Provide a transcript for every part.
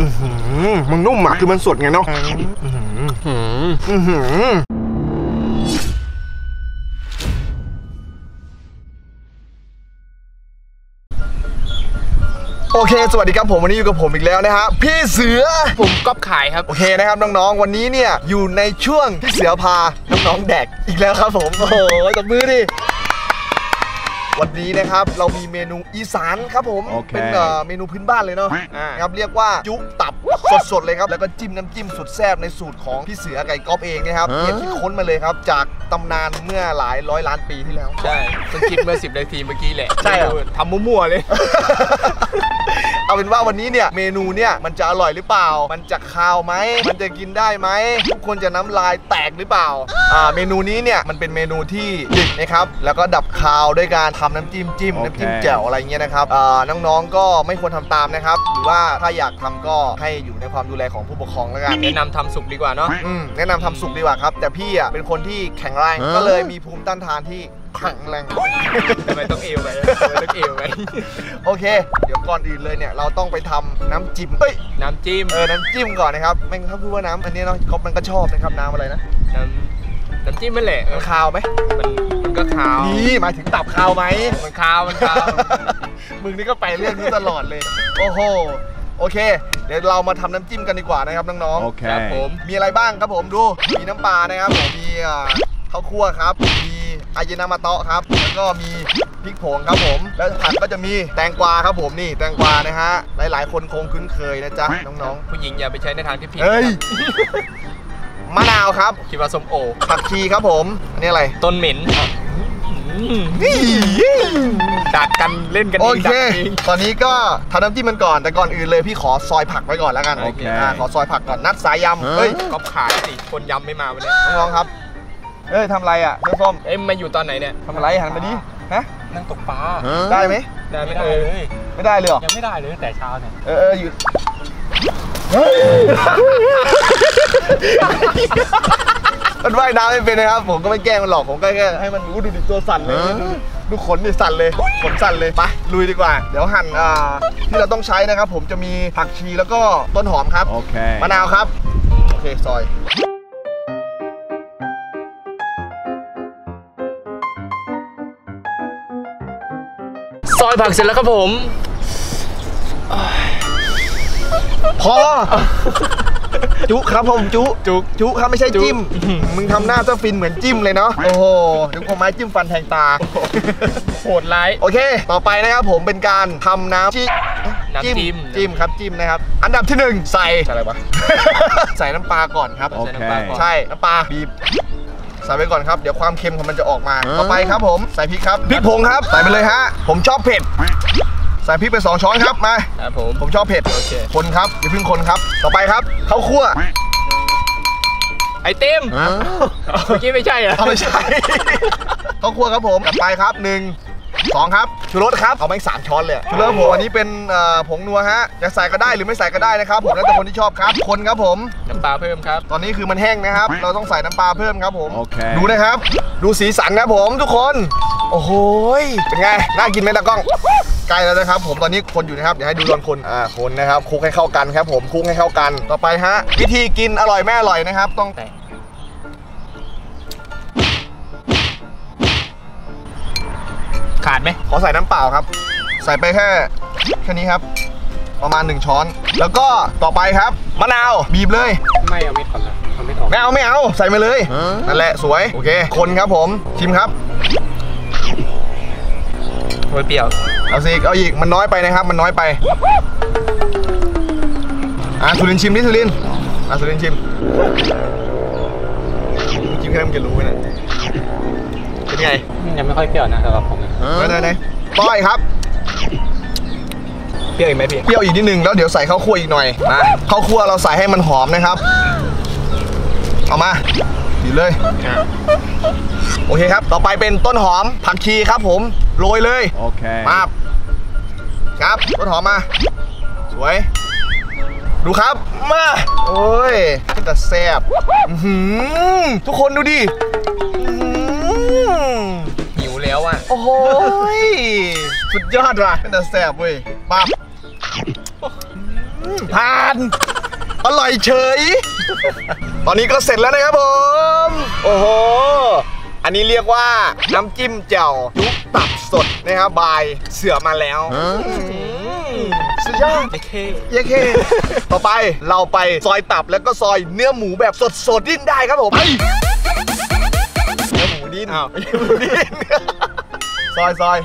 อื้อหือมันนุ่มอะคือมันสดไงเนาะหืมอื้อหือโอเค สวัสดีครับผมวันนี้อยู่กับผมอีกแล้วนะฮะพี่เสือ ผมก๊อฟขายครับ โอเคนะครับน้องๆ วันนี้เนี่ยอยู่ในช่วงพี่เสือพา น้องๆ แดกอีกแล้วครับผม โอ้โหตบมือดิ วันนี้นะครับเรามีเมนูอีสานครับผมโอเคเป็นเอ่อเมนูพื้นบ้านเลยเนาะอ่านะครับเรียกว่าจุตับสดๆเลยครับ แล้วก็จิ้มน้ำจิ้มสุดแซ่บในสูตรของพี่เสือไก่ก๊อฟเองนะครับเรียกที่ค้นมาเลยครับ จากตำนานเมื่อหลายร้อยล้านปีที่แล้ว ใช่สคริปต์เมื่อ 10 นาทีเมื่อกี้แหละ ใช่เหรอทำมั่วๆเลย เอาเป็นว่าวันนี้เนี่ยเมนูเนี่ยมันจะอร่อยหรือเปล่า มันจะคาวไหมมันจะกินได้ไหมทุกคนจะน้ำลายแตกหรือเปล่าอ่าเมนูนี้เนี่ยมันเป็นเมนูที่ดึกนะครับแล้วก็ดับคาวด้วยการทำน้ำจิ้มจิ้มโอเค น้ำจิ้มแจ่วอะไรเงี้ยนะครับอ่าน้องๆก็ไม่ควรทำตามนะครับ หรือว่าถ้าอยากทำก็ให้อยู่ในความดูแลของผู้ปกครองแล้วกัน แนะนำทำสุกดีกว่าเนาะ อืมแนะนำทำสุกดีกว่าครับ แต่พี่อะเป็นคนที่แข็งแรง ก็เลยมีภูมิต้านทานที่แข็งแรงทำไมต้องเอวไปทำไมต้องเอวไปโอเค เดี๋ยวก่อนอื่นเลยเนี่ยเราต้องไปทำน้ำจิ้มเอ้ยน้ำจิ้มเออน้ำจิ้มก่อนนะครับแม่งถ้าพูดว่าน้ำอันนี้เนาะก๊อฟมันก็ชอบนะครับน้ำอะไรนะน้ำน้ำจิ้มมันแหละมันคาวไหมมันมันก็ขาวนี่หมายถึงตับคาวไหมมันขาวมันขาวมึงนี่ก็ไปเรื่องนี้ตลอดเลย โอ้โหโอเค เดี๋ยวเรามาทำน้ำจิ้มกันดีกว่านะครับน้องครับผม Okay. ๆมีอะไรบ้างครับผมดูมีน้ำปลานะครับผมมีอ่าข้าวคั่วครับมี อาเยนามาโตะครับ แล้วก็มีพริกผงครับผม แล้วผักก็จะมีแตงกวาครับผมนี่แตงกวานะฮะ หลายๆ คนคงคุ้นเคยนะจ๊ะน้องผู้หญิงอย่าไปใช้ในทางที่ผิดๆ เฮ้ย มะนาวครับ คิดว่าส้มโอ ผักชีครับผม อันนี้อะไร ต้นเหม็นอืมดักกันเล่นกันโอเองเคดักเองตอนนี้ก็ทำน้ำจิ้มมันก่อน แต่ก่อนอื่นเลยพี่ขอซอยผักไว้ก่อนแล้วกันโอเคาขอซอยผักก่อนนัดสายยำ เฮ้ยก๊อฟขายสิ คนยำไม่มาวันนี้น้องๆครับ เอ้ยทำอะไรอะเพื่อนส้มเอ้ยมาอยู่ตอนไหนเนี่ยทำอะไรหันมาดิฮะนั่งตกปลาได้ไหมได้ไหมไม่ได้เออเลยไม่ได้เลยเหรอยังไม่ได้เลยตั้งแต่เช้าเนี่ยเออเอออยู่มันว่ายน้ำไม่เป็นนะครับผมก็ไม่แกล้งมันหรอกผมก็แค่ให้มันรู้ดูดิตัวสั่นเลยดูดูขนดิสั่นเลยขนสั่นเลยไปลุยดีกว่า เดี๋ยวหั่นอ่าที่เราต้องใช้นะครับ ผมจะมีผักชีแล้วก็ต้นหอมครับ Okay. มะนาวครับโอเคซอย ซอยผักเสร็จแล้วครับผม พอ จุครับผมจุจุจุครับไม่ใช่จุจิ้ม มึงทำหน้าซะฟินเหมือนจิ้มเลยเนาะ โอ้โหเดี๋ยวผมไม้จิ้มฟันแทงตา โหดร้าย โอเค ต่อไปนะครับผมเป็นการทำน้ำจิ้มน้ำจิ้มจิ้มครับจิ้มนะครับ อันดับที่หนึ่งใส่ใส่อะไรวะ ใส่น้ำปลาก่อนครับ ใส่น้ำปลาก่อน ใช่ น้ำปลาบีบใส่ไปก่อนครับเดี๋ยวความเค็มของมันจะออกมาต่อไปครับผมใส่พริกครับพริกผงครับใส่ไปเลยฮะผมชอบเผ็ดใส่พริกไปสองช้อนครับมาครับผมผมชอบเผ็ดโอเคคนครับอย่าเพิ่งคนครับ ต่อไปครับข้าวคั่วไอเต็มเมื่อกี้ไม่ใช่เหรอเอาไม่ใช่ข้าวคั่วครับผมต่อไปครับหนึ่ง สองครับชูรสครับเอาไปสามช้อนเลยอะชูรสผมอันนี้เป็นเอ่อผงนัวฮะจะใส่ก็ได้หรือไม่ใส่ก็ได้นะครับผมแล้วแต่คนที่ชอบครับคนครับผมน้ำปลาเพิ่มครับ ตอนนี้คือมันแห้งนะครับ เราต้องใส่น้ำปลาเพิ่มครับผมโอเคดูนะครับ ดูสีสันครับผมทุกคน โอ้โหยเป็นไงน่ากินไหมตากล้องใกล้แล้วนะครับ ผมตอนนี้คนอยู่นะครับเดี๋ยวให้ดูตอนคนอ่าคนนะครับคลุกให้เข้ากันครับ ผมคลุกให้เข้ากันต่อไปฮะวิธีกินอร่อยไม่อร่อยนะครับ ต้อง ขาดไหมขอใส่น้ำเปล่าครับ ใส่ไปแค่แค่นี้ครับ ประมาณ 1 ช้อน แล้วก็ต่อไปครับมะนาวบีบเลยไม่เอาเม็ดก่อนนะเอาเม็ดออกไม่เอาไม่เอาใส่มาเลยนั่นแหละสวยโอเค คนครับผมชิมครับโอ้ยเปรี้ยวเอาสิเอาอีกมันน้อยไปนะครับ มันน้อยไปอะสุรินทร์ชิมดิสุรินทร์อะสุรินทร์ชิมชิมแค่นั้นมันจะรู้ไหมเนี่ยเป็น ไงยังไม่ค่อยเปรี้ยวนะสำหรับผมนะไหนไหนไหนต้อยครับเปรี้ยวอีกไหมพี่เปรี้ยวอีกนิดนึงแล้วเดี๋ยวใส่ข้าวคั่วอีกหน่อยมาข้าวคั่วเราใส่ให้มันหอมนะครับ เอามาดีเลยโอเคครับ ต่อไปเป็นต้นหอมผักชีครับผมโรยเลย Okay. มาบครับต้นหอมมา สวย ดูครับมาโอ้ยแต่แซ่บอื้อหือทุกคนดูดิอื้อหือหิว แล้วอะ โอ้โหยสุดยอดว่ะเป็นแต่แซ่บเว้ยปั๊บอืผ่าน อร่อยเฉย ตอนนี้ก็เสร็จแล้วนะครับผม โอ้โห อันนี้เรียกว่าน้ำจิ้มแจ่วยุกตับสดนะครับบายเสือมาแล้วอืมสุดยอดไอ้เคเย้เค ต่อไปเราไปซอยตับแล้วก็ซอยเนื้อหมูแบบสดๆดิ้นได้ครับผมไปเนื้อหมู ดิ้นอ้าวไม่ใช่หมูดิ้นซอยซอย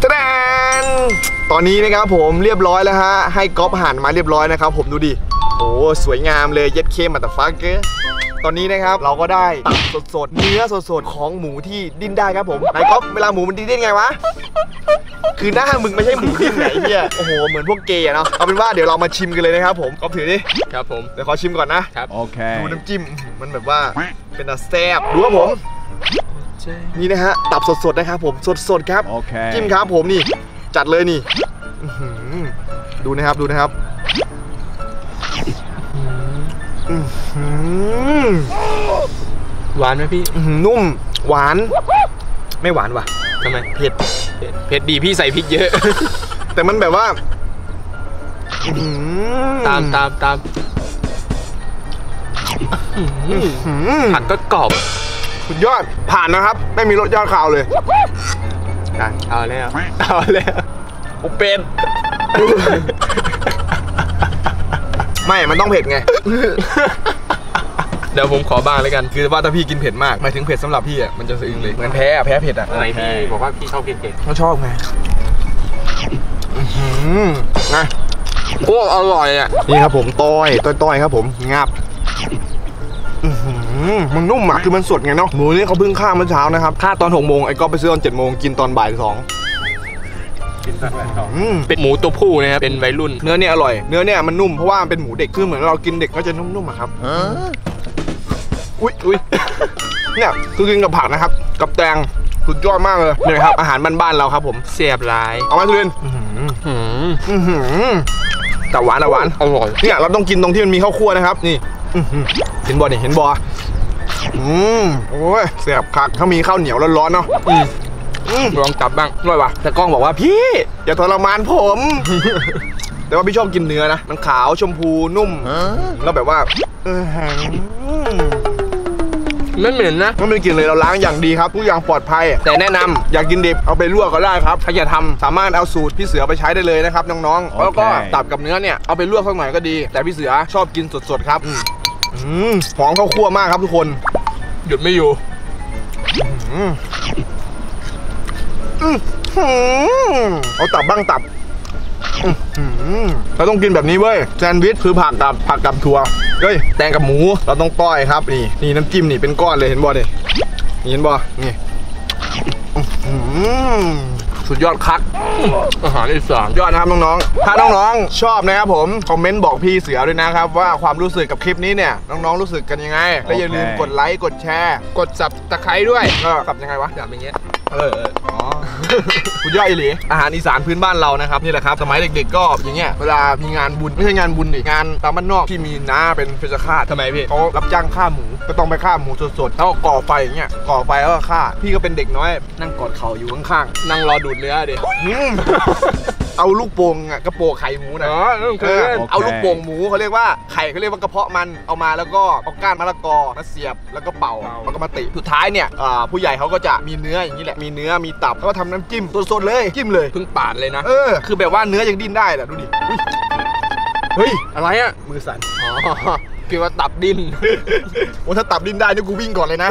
แตนตอนนี้นะครับผมเรียบร้อยแล้วฮะให้ก๊อฟหั่นมาเรียบร้อยนะครับผมดูดิโอ้สวยงามเลยเย็ดเคมาแต่ฟักเกอร์ ตอนนี้นะครับเราก็ได้ตับสดๆ เนื้อสดๆ ของหมูที่ดิ้นได้ครับผมไหนก๊อฟเวลาหมูมันดิ้นได้ไงวะ คือหน้ามึงไม่ใช่หมูดิ้นไหนเฮียโอ้โห เหมือนพวกเกย์อะเนาะ เอาเป็นว่าเดี๋ยวเรามาชิมกันเลยนะครับผมก๊อฟถือดิ ครับผม เดี๋ยวขอชิมก่อนนะ ครับ Okay. ดูน้ำจิ้มมันแบบว่าเป็นอะแซ่บดูครับผม นี่นะฮะตับสดๆนะครับผมสดๆครับ โอเค จิ้มครับผมนี่ จัดเลยนี่ อื้อหือดูนะครับดูนะครับอื้อ หือหวานไหมพี่อื้อหือนุ่ม หวาน ไม่หวานว่ะทำไมเผ็ดเผ็ดเผ็ดดีพี่ใส่พริกเยอะ แต่มันแบบว่าอื้อหือตามตามตามอื้อหือผักก็กรอบสุดยอดผ่านนะครับ ไม่มีรสยอดคาวเลยได้เอาแล้วเอาแล้วโอเป็ด ไม่มันต้องเผ็ดไง เดี๋ยวผมขอบ้างแล้วกัน คือว่าถ้าพี่กินเผ็ดมากหมายถึงเผ็ดสำหรับพี่อะมันจะสะอึงเลยเหมือนแพ้อะแพ้เผ็ดอะทำไมพี่บอกว่าพี่ชอบกินเผ็ดเขาชอบไงอื้อหือไงโอ้อร่อยอะนี่ครับผมต้อยต้อยต้อยครับผมงับอื้อหือมันนุ่มอะคือมันสดไงเนาะหมูนี่เขาเพิ่งฆ่าเมื่อเช้านะครับฆ่าตอนหกโมงไอ้ก็ไปซื้อตอนเจ็ดโมงกินตอนบ่ายสอง เป็นหมูตัวผู้นะครับ เป็นวัยรุ่น เนื้อเนี่ยอร่อย เนื้อเนี่ยมันนุ่มเพราะว่ามันเป็นหมูเด็ก คือเหมือนเรากินเด็กก็จะนุ่มๆอะครับอุ้ยอุ้ยเนี่ยคือกินกับผักนะครับ กับแตงสุดยอดมากเลยเนี่ยครับ อาหารบ้านๆเราครับ ผมเสียบหลาย เอามาทุเรียนหืมอื้อหือแต่หวานอะหวานอร่อยเนี่ยเราต้องกินตรงที่มันมีข้าวคั่วนะครับ นี่อื้อหือเห็นบอนี่เห็นบออืมโอ้ยเสียบคักถ้ามีข้าวเหนียวร้อนๆเนาะ อืมอืมลองจับบ้างอร่อยว่ะแต่กล้องบอกว่าพี่อย่าทรมานผม แต่ว่าพี่ชอบกินเนื้อนะมันขาวชมพูนุ่มแล้วแบบว่าเออหือไม่เหม็นนะไม่เป็นกลินเลยเราล้างอย่างดีครับทุกอย่างปลอดภัย แต่แนะนำอยากกินดิบเอาไปลวกก็ได้ครับถ้าอยากทำสามารถเอาสูตรพี่เสือไปใช้ได้เลยนะครับน้องๆแล้วก็โอเคตับกับเนื้อเนี่ยเอาไปลวกสักหน่อยก็ดี แต่พี่เสือชอบกินสดๆครับอืมอืมหอมข้าวคั่วมากครับทุกคน หยุดไม่อยู่อืมอื้อหือ เอาตับบ้างตับอื้อหือเราต้องกินแบบนี้เว้ยแซนด์วิชคือผักกับผักกับถั่วเฮ้ยแตงกับหมูเราต้องต้อยครับนี่นี่น้ำจิ้มนี่เป็นก้อนเลยเห็นบ่เนี่ยนี่เห็นบ่นี่อื้อหือสุดยอดคักอาหารอีสานยอดนะครับน้องๆถ้าน้องๆชอบนะครับผมคอมเมนต์บอกพี่เสือด้วยนะครับ ว่าความรู้สึกกับคลิปนี้เนี่ยน้องๆรู้สึกกันยังไงและอย่าลืมกดไลค์กดแชร์ กดสับตะไคร้ด้วยก็กลับยังไงวะแบบอย่างเงี้ย เออเอออ๋อคุณย่อยอีหลีอาหารอีสานพื้นบ้านเรานะครับนี่แหละครับสมัยเด็กๆก็อย่างเงี้ยเวลามีงานบุญไม่ใช่งานบุญดิงานตามบ้านนอกที่มีน้าเป็นเพชฌฆาตทำไมพี่เขารับจ้างฆ่าหมูก็ต้องไปฆ่าหมูสดๆแล้วก็ก่อไฟอย่างเงี้ยก่อไฟแล้วก็ฆ่าพี่ก็เป็นเด็กน้อย นั่งกอดเข่าอยู่ข้างนั่งรอดูดเนื้อดิๆอืม เอาลูกโป่งอะกระโปรงไข่หมูนะ อ๋อเรื่องเคเอยอเล่น เอาลูกโป่งหมูเขาเรียกว่าไข่เขาเรียกว่ากระเพาะมันเอามาแล้วก็เอาก้านมะละกอมาเสียบแล้วก็เป่าแล้วก็มาติสุดท้ายเนี่ยอ่าผู้ใหญ่เขาก็จะมีเนื้ออย่างนี้แหละมีเนื้อมีตับแล้วก็ทำน้ำจิ้มสดๆเลยจิ้มเลย เพิ่งปาดเลยนะ เออ คือแบบว่าเนื้อยังดิ้นได้แหละดูดิอุ๊ยเฮ้ยอะไรอะ มือสั่น อ๋อคิดว่าตับดิ้น โอ้ถ้าตับดิ้นได้นี่กูวิ่งก่อนเลยนะ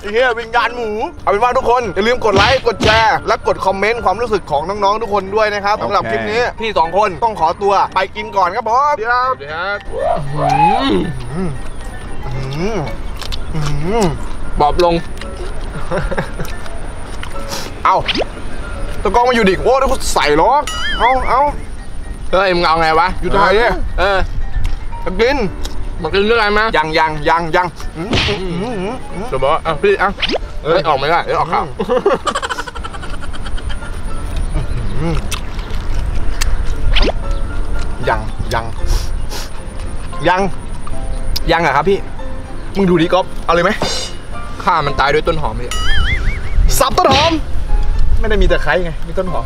ไอ้เหี้ยวิญญาณหมู เอาเป็นว่าทุกคน อย่าลืมกดไลค์กดแชร์และกดคอมเมนต์ความรู้สึกของน้องๆทุกคนด้วยนะครับสำหรับคลิปนี้พี่สองคนต้องขอตัวไปกินก่อนครับผมเดี๋ยวสวัสดีครับอืมอืมบอบลง เอาตะกล้องมาอยู่ดิโอ้แล้วกูใส่ล้อเอาเอาเฮ้ยมึงเอาไงวะ อยู่ไทยเนี่ยเออตะกิน มากินด้วยกันมายังยังยังยังอืมอืมอืมอืมเดี๋ยวบอกว่าอะพี่อะเอ้ยออกไม่ได้เดี๋ยวออกข่าวอืมยังยังยังยังอะครับพี่ มึงดูดิก๊อฟเอาเลยไหมข้ามันตายด้วยต้นหอมพี่สับต้นหอม ไม่ได้มีแต่ไคร้ไง มีต้นหอม